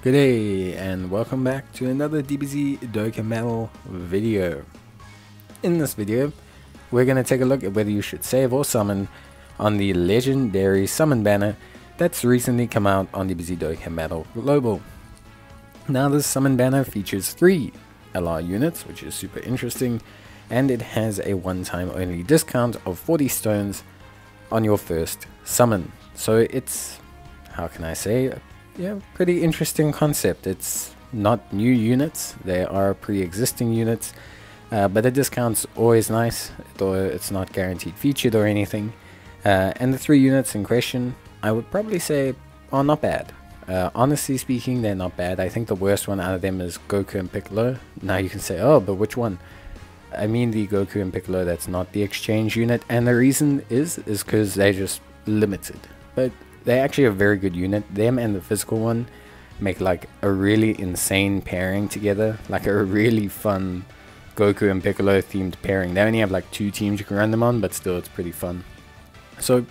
Good day and welcome back to another DBZ Dokkan Battle video. In this video, we're going to take a look at whether you should save or summon on the legendary summon banner that's recently come out on the DBZ Dokkan Battle Global. Now this summon banner features three LR units, which is super interesting, and it has a one-time only discount of 40 stones on your first summon. So it's, how can I say, yeah, pretty interesting concept. It's not new units, they are pre-existing units, uh, but the discount's always nice, though it's not guaranteed featured or anything. Uh, and the three units in question, I would probably say are not bad. Uh, honestly speaking, they're not bad. I think the worst one out of them is Goku and Piccolo. Now you can say, oh, but which one? I mean the Goku and Piccolo that's not the exchange unit, and the reason is, is because they're just limited. But they're actually a very good unit. Them and the physical one make like a really insane pairing together. Like a really fun Goku and Piccolo themed pairing. They only have like two teams you can run them on, but still it's pretty fun. So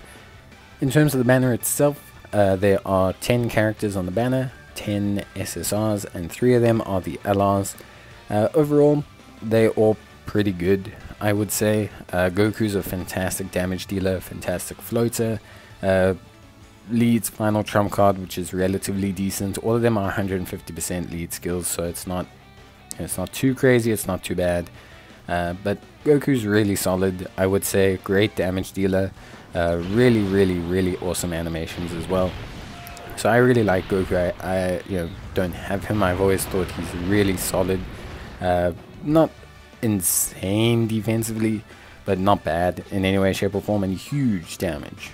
in terms of the banner itself, uh, there are 10 characters on the banner, 10 SSRs, and 3 of them are the LRs. Uh, overall, they're all pretty good, I would say. Uh, Goku's a fantastic damage dealer, fantastic floater. Uh, leads final trump card, which is relatively decent. All of them are 150% lead skills, so it's not it's not too crazy, it's not too bad. Uh, but Goku's really solid, I would say. Great damage dealer. Uh, really, really, really awesome animations as well. So I really like Goku. I, I you know don't have him. I've always thought he's really solid. Uh, not insane defensively, but not bad in any way, shape, or form, and huge damage.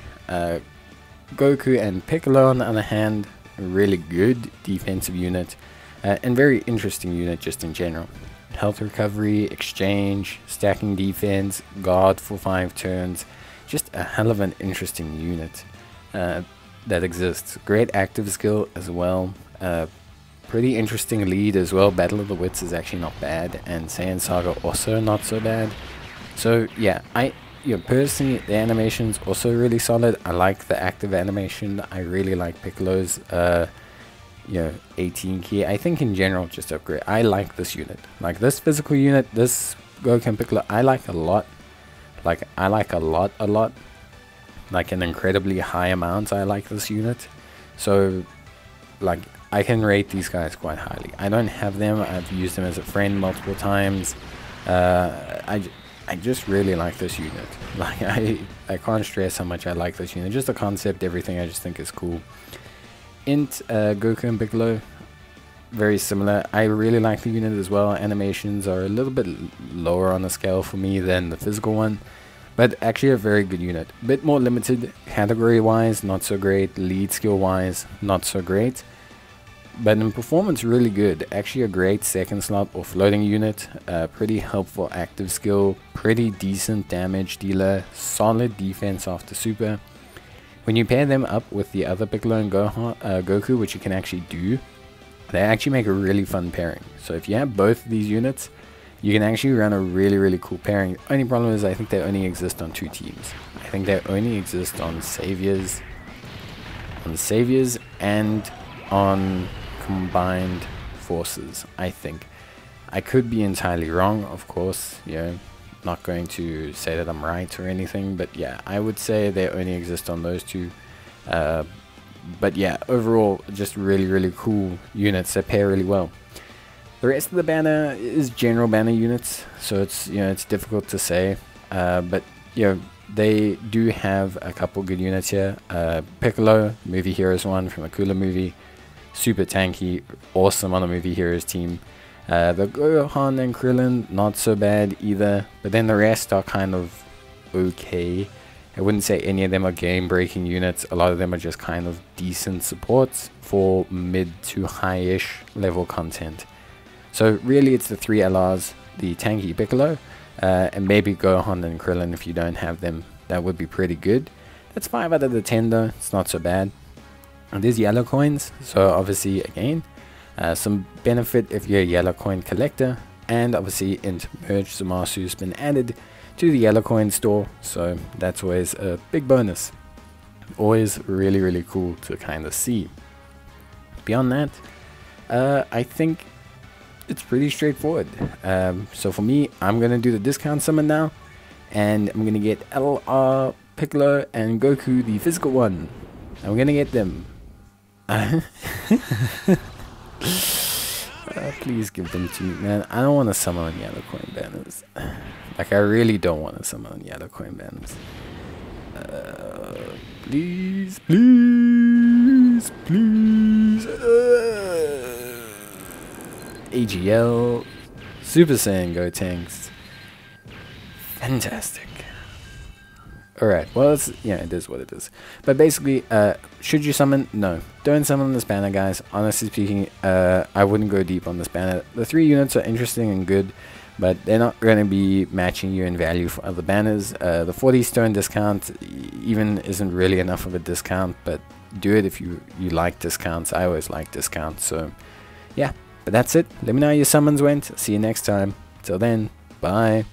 Goku and Piccolo, on the other hand, really good defensive unit uh, and very interesting unit just in general. Health recovery, exchange, stacking defense, guard for 5 turns. Just a hell of an interesting unit uh, that exists. Great active skill as well. Uh, pretty interesting lead as well. Battle of the Wits is actually not bad, and Saiyan Saga also not so bad. So yeah, I you know, personally, the animation's also really solid. I like the active animation. I really like Piccolo's, uh, you know, 18 key. I think in general, just upgrade. I like this unit. Like this physical unit, this Goku Piccolo, I like a lot. Like, I like a lot, a lot. Like an incredibly high amount, I like this unit. So, like, I can rate these guys quite highly. I don't have them. I've used them as a friend multiple times. Uh, I I just really like this unit. Like I, I can't stress how much I like this unit. Just the concept, everything I just think is cool. Int uh, Goku and Piccolo, very similar. I really like the unit as well. Animations are a little bit lower on the scale for me than the physical one. But actually a very good unit. Bit more limited category wise, not so great. Lead skill wise, not so great but in performance really good. Actually a great second slot or floating unit. Uh, pretty helpful active skill. Pretty decent damage dealer. Solid defense after super. When you pair them up with the other Piccolo and Gohan, uh, Goku which you can actually do they actually make a really fun pairing. So if you have both of these units you can actually run a really really cool pairing. Only problem is I think they only exist on two teams. I think they only exist on Saviors on Saviors and on combined forces, I think. I could be entirely wrong, of course, you know, Not going to say that I'm right or anything, but yeah, I would say they only exist on those two. Uh, but yeah, overall, just really, really cool units that pair really well. The rest of the banner is general banner units, so it's you know it's difficult to say, uh, but you know they do have a couple good units here. Uh, Piccolo, movie heroes one from a cooler movie super tanky, awesome on the movie heroes team. Uh, the Gohan and Krillin, not so bad either, but then the rest are kind of okay. I wouldn't say any of them are game-breaking units. A lot of them are just kind of decent supports for mid to high-ish level content. So really it's the three LRs, the tanky Piccolo, uh, and maybe Gohan and Krillin if you don't have them. That would be pretty good. That's 5 out of the 10 though, it's not so bad. And these yellow coins, so obviously again, uh, some benefit if you're a yellow coin collector, and obviously int merge Zamasu has been added to the yellow coin store, so that's always a big bonus. Always really really cool to kind of see. Beyond that, Uh, I think it's pretty straightforward. Um, so for me, I'm gonna do the discount summon now, and I'm gonna get LR Piccolo and Goku, the physical one. I'm gonna get them. Uh, please give them to me, man. I don't want to summon yellow coin banners. Like, I really don't want to summon yellow coin banners. Uh, please, please, please. Uh, AGL, Super Saiyan Gotenks. Fantastic. Alright, well, it's, yeah, it is what it is. But basically, uh, should you summon? No. Don't summon this banner, guys. Honestly speaking, uh, I wouldn't go deep on this banner. The three units are interesting and good, but they're not going to be matching you in value for other banners. Uh, the 40 stone discount even isn't really enough of a discount, but do it if you, you like discounts. I always like discounts, so yeah. But that's it. Let me know how your summons went. See you next time. Till then, bye.